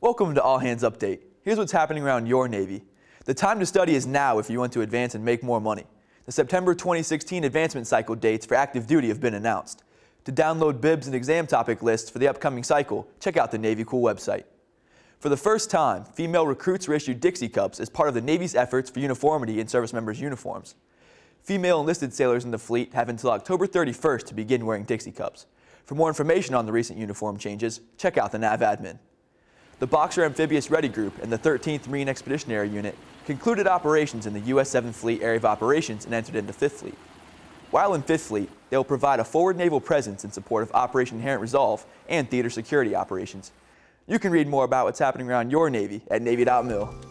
Welcome to All Hands Update. Here's what's happening around your Navy. The time to study is now if you want to advance and make more money. The September 2016 advancement cycle dates for active duty have been announced. To download BIBs and exam topic lists for the upcoming cycle, check out the Navy Cool website. For the first time, female recruits were issued Dixie Cups as part of the Navy's efforts for uniformity in service members' uniforms. Female enlisted sailors in the fleet have until October 31st to begin wearing Dixie Cups. For more information on the recent uniform changes, check out the NAVADMIN. The Boxer Amphibious Ready Group and the 13th Marine Expeditionary Unit concluded operations in the U.S. 7th Fleet Area of Operations and entered into 5th Fleet. While in 5th Fleet, they will provide a forward naval presence in support of Operation Inherent Resolve and theater security operations. You can read more about what's happening around your Navy at Navy.mil.